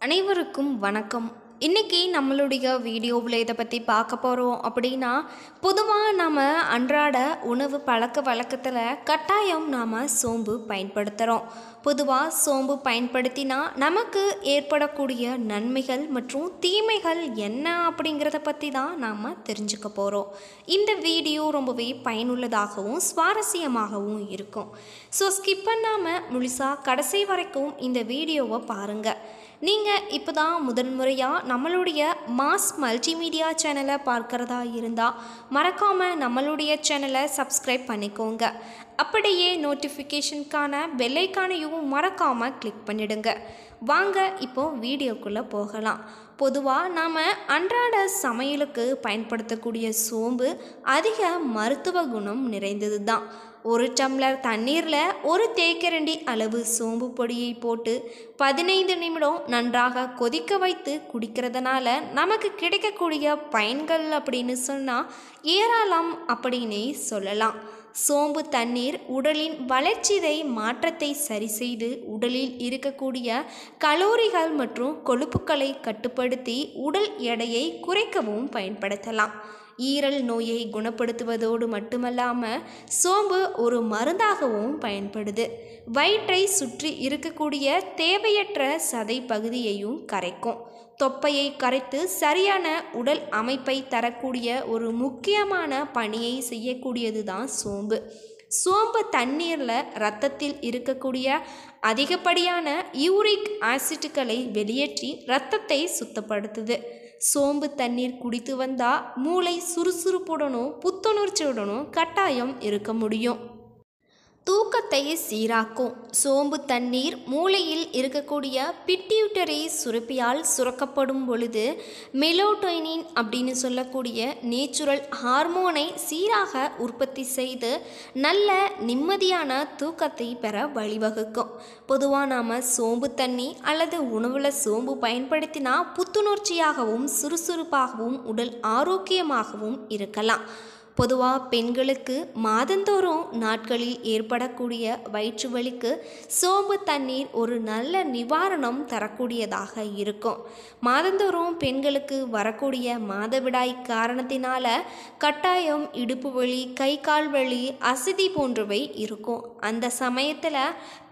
அனைவருக்கும் வணக்கம். இன்றைக்கி நம்மளுடைய வீடியோவில் இதை பற்றி பார்க்க போகிறோம் அப்படின்னா பொதுவாக நாம் அன்றாட உணவு பழக்க வழக்கத்தில் கட்டாயம் நாம் சோம்பு பயன்படுத்துகிறோம் பொதுவாக சோம்பு பயன்படுத்தினா நமக்கு ஏற்படக்கூடிய நன்மைகள் மற்றும் தீமைகள் என்ன அப்படிங்கிறத பற்றி தான் நாம் தெரிஞ்சுக்க போகிறோம் இந்த வீடியோ ரொம்பவே பயனுள்ளதாகவும் சுவாரஸ்யமாகவும் இருக்கும். ஸோ ஸ்கிப் பண்ணாமல் முழுசாக கடைசி வரைக்கும் இந்த வீடியோவை பாருங்கள் நீங்கள் இப்போ தான் முதன் முறையாக நம்மளுடைய மாஸ் மல்டிமீடியா சேனலை பார்க்குறதா இருந்தால் மறக்காமல் நம்மளுடைய சேனலை சப்ஸ்கிரைப் பண்ணிக்கோங்க. அப்படியே நோட்டிஃபிகேஷனுக்கான பெல்லைக்கானையும் மறக்காமல் கிளிக் பண்ணிடுங்க. வாங்க இப்போ வீடியோக்குள்ளே போகலாம். பொதுவாக நாம் அன்றாட சமையலுக்கு பயன்படுத்தக்கூடிய சோம்பு அதிக மருத்துவ குணம் நிறைந்தது தான் ஒரு டம்ளர் தண்ணீரில் ஒரு தேக்கரண்டி அளவு சோம்பு பொடியை போட்டு பதினைந்து நிமிடம் நன்றாக கொதிக்க வைத்து குடிக்கிறதுனால நமக்கு கிடைக்கக்கூடிய பயன்கள் அப்படின்னு சொன்னால் ஏராளம் அப்படின்னே சொல்லலாம். சோம்பு தண்ணீர் உடலின் வளர்ச்சிதை மாற்றத்தை சரி செய்து உடலில் இருக்கக்கூடிய கலோரிகள் மற்றும் கொழுப்புக்களை கட்டுப்படுத்தி உடல் எடையை குறைக்கவும் பயன்படுத்தலாம். ஈரல் நோயை குணப்படுத்துவதோடு மட்டுமல்லாமல் சோம்பு ஒரு மருந்தாகவும் பயன்படுது. வயிற்றை சுற்றி இருக்கக்கூடிய தேவையற்ற சதை பகுதியையும் கரைக்கும். தொப்பையை கரைத்து சரியான உடல் அமைப்பை தரக்கூடிய ஒரு முக்கியமான பணியை செய்யக்கூடியது தான் சோம்பு. சோம்பு தண்ணீரில் இரத்தத்தில் இருக்கக்கூடிய அதிகப்படியான யூரிக் ஆசிட்டுகளை வெளியேற்றி இரத்தத்தை சுத்தப்படுத்துது. சோம்பு தண்ணீர் குடித்து வந்தால் மூளை சுறுசுறுப்புடனும் புத்துணர்ச்சியுடனும் கட்டாயம் இருக்க முடியும். தூக்கத்தை சீராக்கும். சோம்பு தண்ணீர் மூளையில் இருக்கக்கூடிய பிட்யூட்டரி சுரப்பியால் சுரக்கப்படும் பொழுது மெலோட்டோனின் அப்படின்னு சொல்லக்கூடிய நேச்சுரல் ஹார்மோனை சீராக உற்பத்தி செய்து நல்ல நிம்மதியான தூக்கத்தை பெற வழிவகுக்கும். பொதுவாக நாம் சோம்பு தண்ணி அல்லது உணவில் சோம்பு பயன்படுத்தினா புத்துணர்ச்சியாகவும் சுறுசுறுப்பாகவும் உடல் ஆரோக்கியமாகவும் இருக்கலாம். பொதுவாக பெண்களுக்கு மாதந்தோறும் நாட்களில் ஏற்படக்கூடிய வயிற்று வலிக்கு சோம்பு தண்ணீர் ஒரு நல்ல நிவாரணம் தரக்கூடியதாக இருக்கும். மாதந்தோறும் பெண்களுக்கு வரக்கூடிய மாதவிடாய் காரணத்தினால கட்டாயம் இடுப்பு வலி கை கால் வலி அசதி போன்றவை இருக்கும். அந்த சமயத்தில்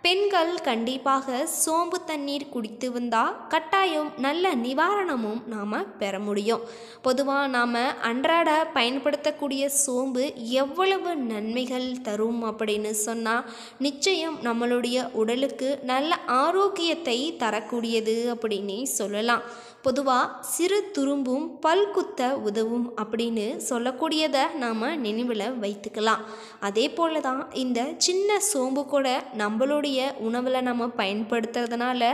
பெண்கள் கண்டிப்பாக சோம்பு தண்ணீர் குடித்து வந்தால் கட்டாயம் நல்ல நிவாரணமும் நாம் பெற முடியும். பொதுவாக நாம் அன்றாட பயன்படுத்தக்கூடிய சோம்பு எவ்வளவு நன்மைகள் தரும் அப்படின்னு சொன்னால் நிச்சயம் நம்மளுடைய உடலுக்கு நல்ல ஆரோக்கியத்தை தரக்கூடியது அப்படின்னே சொல்லலாம். பொதுவாக சிறு துரும்பும் பல் குத்த உதவும் அப்படின்னு சொல்லக்கூடியதை நாம் நினைவில் வைத்துக்கலாம். அதே போல தான் இந்த சின்ன சோம்பு கூட நம்மளுடைய உணவில் நம்ம பயன்படுத்துறதுனால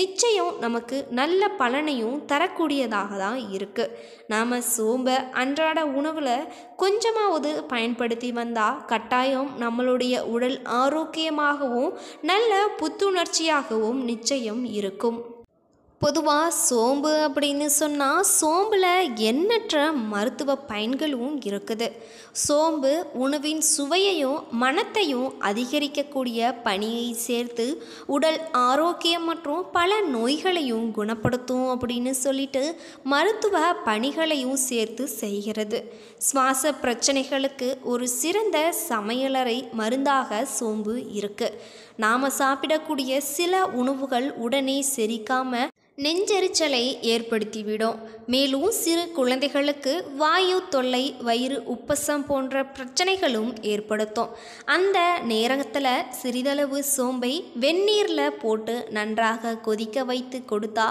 நிச்சயம் நமக்கு நல்ல பலனையும் தரக்கூடியதாக தான் இருக்குது நாம் சோம்பை அன்றாட உணவில் கொஞ்சமாவது பயன்படுத்தி வந்தால் கட்டாயம் நம்மளுடைய உடல் ஆரோக்கியமாகவும் நல்ல புத்துணர்ச்சியாகவும் நிச்சயம் இருக்கும். பொதுவாக சோம்பு அப்படின்னு சொன்னால் சோம்பில் எண்ணற்ற மருத்துவ பயன்களும் இருக்குது. சோம்பு உணவின் சுவையையும் மனத்தையும் அதிகரிக்கக்கூடிய பணியை சேர்த்து உடல் ஆரோக்கியம் மற்றும் பல நோய்களையும் குணப்படுத்தும் அப்படின்னு சொல்லிட்டு மருத்துவ பணிகளையும் சேர்த்து செய்கிறது. சுவாச பிரச்சனைகளுக்கு ஒரு சிறந்த சமையலறை மருந்தாக சோம்பு இருக்குது நாம் சாப்பிடக்கூடிய சில உணவுகள் உடனே செரிக்காமல் நெஞ்செரிச்சலை ஏற்படுத்திவிடும். மேலும் சிறு குழந்தைகளுக்கு வாயு தொல்லை வயிறு உப்பசம் போன்ற பிரச்சனைகளும் ஏற்படுத்தும். அந்த நேரத்தில் சிறிதளவு சோம்பை வெந்நீரில் போட்டு நன்றாக கொதிக்க வைத்து கொடுத்தா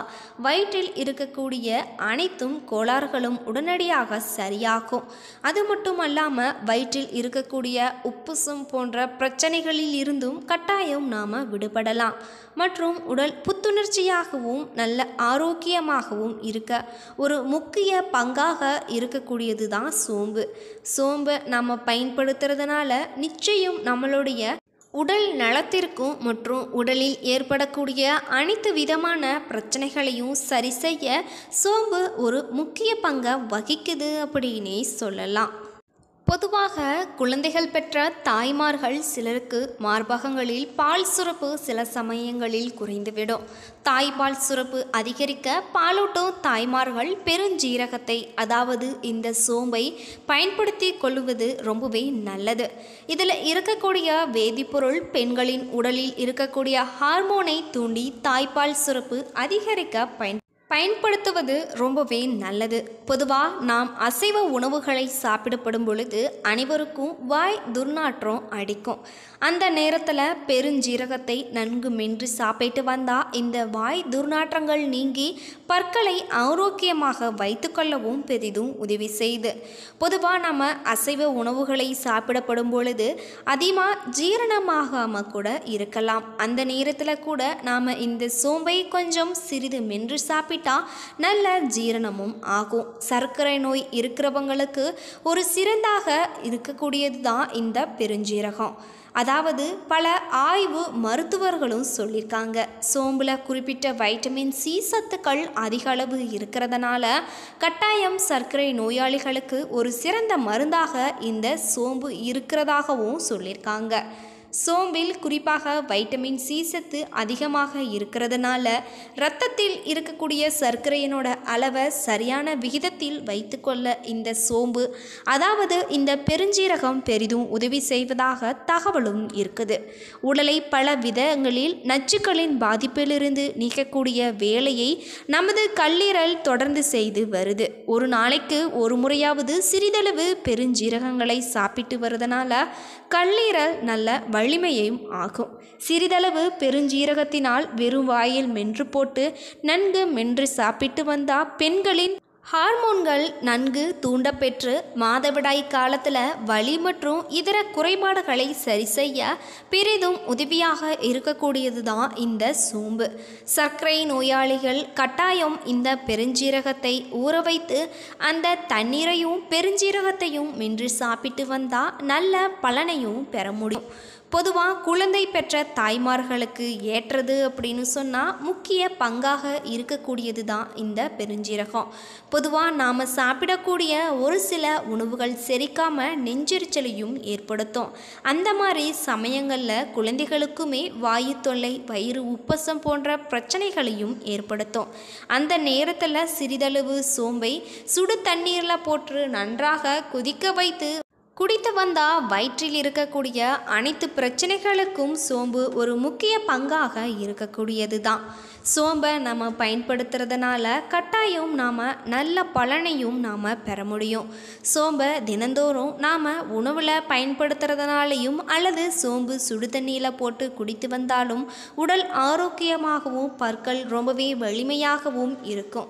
வயிற்றில் இருக்கக்கூடிய அனைத்தும் கோளாறுகளும் உடனடியாக சரியாகும். அது மட்டும் அல்லாமல் வயிற்றில் இருக்கக்கூடிய உப்புசம் போன்ற பிரச்சனைகளில் இருந்தும் கட்டாயம் நாம் விடுபடலாம். மற்றும் உடல் புத்துணர்ச்சியாகவும் நல்ல ஆரோக்கியமாகவும் இருக்க ஒரு முக்கிய பங்காக இருக்கக்கூடியது தான் சோம்பு. சோம்பை நம்ம பயன்படுத்துறதுனால நிச்சயம் நம்மளுடைய உடல் நலத்திற்கும் மற்றும் உடலில் ஏற்படக்கூடிய அனைத்து விதமான பிரச்சனைகளையும் சரி செய்ய சோம்பு ஒரு முக்கிய பங்கை வகிக்குது அப்படின்னே சொல்லலாம். பொதுவாக குழந்தைகள் பெற்ற தாய்மார்கள் சிலருக்கு மார்பகங்களில் பால் சுரப்பு சில சமயங்களில் குறைந்துவிடும். தாய்ப்பால் சுரப்பு அதிகரிக்க பாலூட்டும் தாய்மார்கள் பெருஞ்சீரகத்தை அதாவது இந்த சோம்பை பயன்படுத்தி கொள்வது ரொம்பவே நல்லது. இதில் இருக்கக்கூடிய வேதிப்பொருள் பெண்களின் உடலில் இருக்கக்கூடிய ஹார்மோனை தூண்டி தாய்ப்பால் சுரப்பு அதிகரிக்க பயன் பயன்படுத்துவது ரொம்பவே நல்லது. பொதுவாக நாம் அசைவ உணவுகளை சாப்பிடப்படும் பொழுது அனைவருக்கும் வாய் துர்நாற்றம் அடிக்கும். அந்த நேரத்தில் பெருஞ்சீரகத்தை நன்கு மென்று சாப்பிட்டு வந்தால் இந்த வாய் துர்நாற்றங்கள் நீங்கி பற்களை ஆரோக்கியமாக வைத்துக்கொள்ளவும் பெரிதும் உதவி செய்து. பொதுவாக நம்ம அசைவ உணவுகளை சாப்பிடப்படும் பொழுது அதிகமாக ஜீரணமாகாமல் கூட இருக்கலாம். அந்த நேரத்தில் கூட நாம் இந்த சோம்பை கொஞ்சம் சிறிது மென்று சாப்பிட்டு நல்ல ஜீரணமும் ஆகும். சர்க்கரை நோய் இருக்கிறவங்களுக்கு ஒரு சிறந்தாக இருக்கக்கூடியது தான் இந்த பெருஞ்சீரகம். அதாவது பல ஆய்வு மருத்துவர்களும் சொல்லியிருக்காங்க. சோம்பில் குறிப்பிட்ட வைட்டமின் சி சத்துக்கள் அதிக அளவு இருக்கிறதுனால கட்டாயம் சர்க்கரை நோயாளிகளுக்கு ஒரு சிறந்த மருந்தாக இந்த சோம்பு இருக்கிறதாகவும் சொல்லியிருக்காங்க. சோம்பில் குறிப்பாக வைட்டமின் சி சத்து அதிகமாக இருக்கிறதுனால இரத்தத்தில் இருக்கக்கூடிய சர்க்கரையினோட அளவை சரியான விகிதத்தில் வைத்துக்கொள்ள இந்த சோம்பு அதாவது இந்த பெருஞ்சீரகம் பெரிதும் உதவி செய்வதாக தகவலும் இருக்குது. உடலை பல விதங்களில் நச்சுக்களின் பாதிப்பிலிருந்து நீக்கக்கூடிய வேலையை நமது கல்லீரல் தொடர்ந்து செய்து வருது. ஒரு நாளைக்கு ஒரு முறையாவது சிறிதளவு பெருஞ்சீரகங்களை சாப்பிட்டு வருவதனால கல்லீரல் நல்ல வலிமையும் ஆகும். சிறிதளவு பெருஞ்சீரகத்தினால் வெறும் வாயில் மென்று போட்டு நன்கு மென்று சாப்பிட்டு வந்தா பெண்களின் ஹார்மோன்கள் நன்கு தூண்டப்பெற்று மாதவிடாய் காலத்தில் வலி மற்றும் இதர குறைபாடுகளை சரி செய்ய பெரிதும் உதவியாக இருக்கக்கூடியது தான் இந்த சோம்பு. சர்க்கரை நோயாளிகள் கட்டாயம் இந்த பெருஞ்சீரகத்தை ஊற வைத்து அந்த தண்ணீரையும் பெருஞ்சீரகத்தையும் மென்று சாப்பிட்டு வந்தால் நல்ல பலனையும் பெற முடியும். பொதுவாக குழந்தை பெற்ற தாய்மார்களுக்கு ஏற்றது அப்படின்னு சொன்னால் முக்கிய பங்காக இருக்கக்கூடியது தான் இந்த பெருஞ்சீரகம். பொதுவாக நாம் சாப்பிடக்கூடிய ஒரு சில உணவுகள் செரிக்காமல் நெஞ்செரிச்சலையும் ஏற்படுத்தும். அந்த மாதிரி சமயங்களில் குழந்தைகளுக்குமே வாயு தொல்லை வயிறு உப்பசம் போன்ற பிரச்சனைகளையும் ஏற்படுத்தும். அந்த நேரத்தில் சிறிதளவு சோம்பை சுடு தண்ணீரில் போட்டு நன்றாக கொதிக்க வைத்து குடித்து வந்தா வயிற்றில் இருக்கக்கூடிய அனைத்து பிரச்சனைகளுக்கும் சோம்பு ஒரு முக்கிய பங்காக இருக்கக்கூடியது தான் சோம்பை நம்ம பயன்படுத்துறதுனால கட்டாயம் நாம் நல்ல பலனையும் நாம் பெற முடியும். சோம்பை தினந்தோறும் நாம் உணவில் பயன்படுத்துறதுனாலையும் அல்லது சோம்பு சுடு தண்ணியில் போட்டு குடித்து வந்தாலும் உடல் ஆரோக்கியமாகவும் பற்கள் ரொம்பவே வலிமையாகவும் இருக்கும்.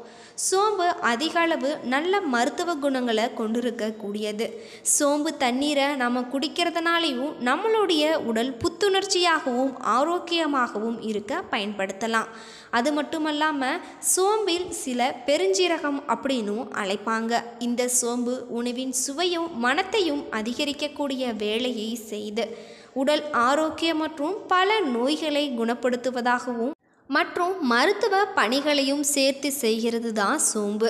சோம்பு அதிக அளவு நல்ல மருத்துவ குணங்களை கொண்டிருக்கக்கூடியது. சோம்பு தண்ணீரை நம்ம குடிக்கிறதுனாலையும் நம்மளுடைய உடல் புத்துணர்ச்சியாகவும் ஆரோக்கியமாகவும் இருக்க பயன்படுத்தலாம். அது மட்டுமல்லாமல் சோம்பில் சில பெருஞ்சீரகம் அப்படின்னும் அழைப்பாங்க. இந்த சோம்பு உணவின் சுவையும் மனத்தையும் அதிகரிக்கக்கூடிய வேலையை செய்து உடல் ஆரோக்கியம் மற்றும் பல நோய்களை குணப்படுத்துவதாகவும் மற்றும் மருத்துவ பணிகளையும் சேர்த்து செய்கிறது தான் சோம்பு.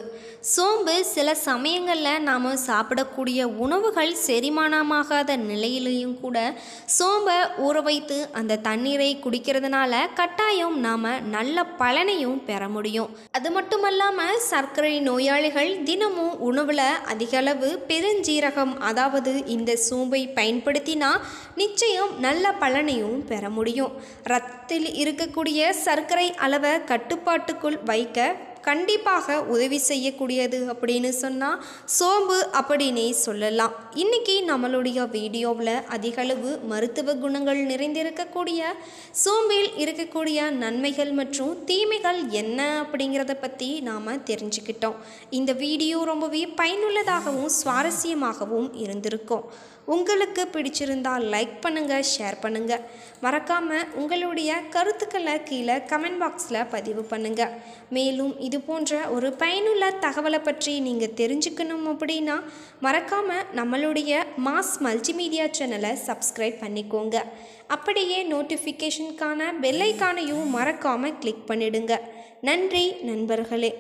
சோம்பு சில சமயங்களில் நாம் சாப்பிடக்கூடிய உணவுகள் செரிமானமாகாத நிலையிலையும் கூட சோம்பை ஊற வைத்து அந்த தண்ணீரை குடிக்கிறதுனால கட்டாயம் நாம் நல்ல பலனையும் பெற முடியும். அது மட்டுமல்லாமல் சர்க்கரை நோயாளிகள் தினமும் உணவில் அதிகளவு பெருஞ்சீரகம் அதாவது இந்த சோம்பை பயன்படுத்தினா நிச்சயம் நல்ல பலனையும் பெற முடியும். ரத்தத்தில் இருக்கக்கூடிய சர்க்கரை சர்க்கரை அளவை கட்டுப்பாட்டுக்குள் வைக்க கண்டிப்பாக உதவி செய்யக்கூடியது அப்படின்னு சொன்னால் சோம்பு அப்படின்னே சொல்லலாம். இன்றைக்கி நம்மளுடைய வீடியோவில் அதிகளவு மருத்துவ குணங்கள் நிறைந்திருக்கக்கூடிய சோம்பில் இருக்கக்கூடிய நன்மைகள் மற்றும் தீமைகள் என்ன அப்படிங்கிறத பற்றி நாம் தெரிஞ்சுக்கிட்டோம். இந்த வீடியோ ரொம்பவே பயனுள்ளதாகவும் சுவாரஸ்யமாகவும் இருந்திருக்கும். உங்களுக்கு பிடிச்சிருந்தால் லைக் பண்ணுங்கள் ஷேர் பண்ணுங்கள் மறக்காமல் உங்களுடைய கருத்துக்களை கீழே கமெண்ட் பாக்ஸில் பதிவு பண்ணுங்கள் மேலும் இது போன்ற ஒரு பயனுள்ள தகவலை பற்றி நீங்கள் தெரிஞ்சுக்கணும் அப்படின்னா மறக்காமல் நம்மளுடைய மாஸ் மல்டிமீடியா சேனலை சப்ஸ்கிரைப் பண்ணிக்கோங்க. அப்படியே நோட்டிஃபிகேஷனுக்கான பெல்லைக்கானையும் மறக்காமல் கிளிக் பண்ணிடுங்க. நன்றி நண்பர்களே.